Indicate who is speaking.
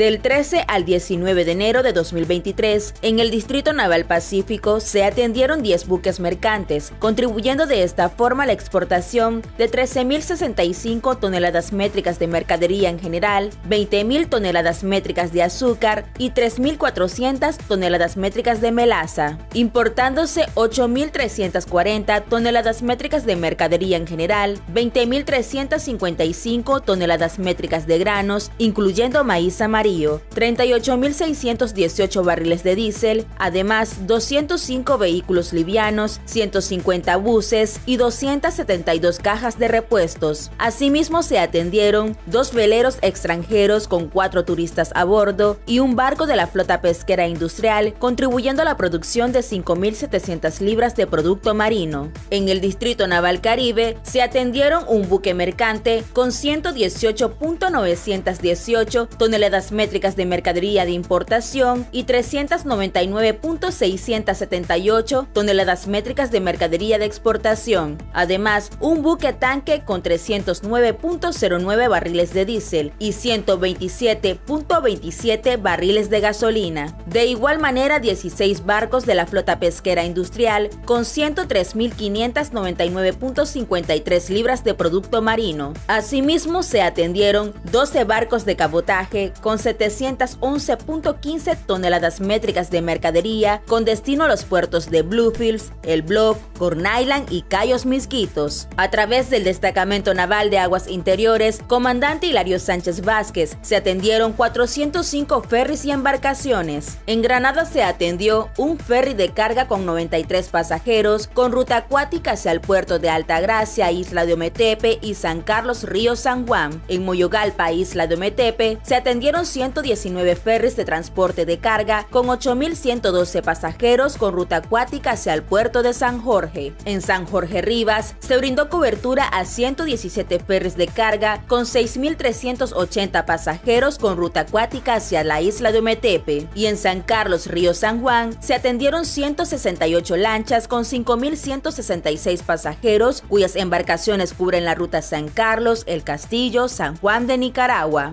Speaker 1: Del 13 al 19 de enero de 2023, en el Distrito Naval Pacífico se atendieron 10 buques mercantes, contribuyendo de esta forma a la exportación de 13.065 toneladas métricas de mercadería en general, 20.000 toneladas métricas de azúcar y 3.400 toneladas métricas de melaza, importándose 8.340 toneladas métricas de mercadería en general, 20.355 toneladas métricas de granos, incluyendo maíz amarillo, 38.618 barriles de diésel, además 205 vehículos livianos, 150 buses y 272 cajas de repuestos. Asimismo se atendieron dos veleros extranjeros con cuatro turistas a bordo y un barco de la flota pesquera industrial, contribuyendo a la producción de 5.700 libras de producto marino. En el Distrito Naval Caribe se atendieron un buque mercante con 118.918 toneladas métricas de mercadería de importación y 399.678 toneladas métricas de mercadería de exportación. Además, un buque tanque con 309.09 barriles de diésel y 127.27 barriles de gasolina. De igual manera, 16 barcos de la flota pesquera industrial con 103.599.53 libras de producto marino. Asimismo, se atendieron 12 barcos de cabotaje con 711.15 toneladas métricas de mercadería con destino a los puertos de Bluefields, El Bluff, Corn Island y Cayos Misquitos. A través del Destacamento Naval de Aguas Interiores, comandante Hilario Sánchez Vázquez, se atendieron 405 ferries y embarcaciones. En Granada se atendió un ferry de carga con 93 pasajeros con ruta acuática hacia el puerto de Altagracia, Isla de Ometepe y San Carlos, Río San Juan. En Moyogalpa, Isla de Ometepe, se atendieron 119 ferries de transporte de carga con 8.112 pasajeros con ruta acuática hacia el puerto de San Jorge. En San Jorge Rivas se brindó cobertura a 117 ferries de carga con 6.380 pasajeros con ruta acuática hacia la isla de Ometepe. Y en San Carlos, Río San Juan, se atendieron 168 lanchas con 5.166 pasajeros cuyas embarcaciones cubren la ruta San Carlos, El Castillo, San Juan de Nicaragua.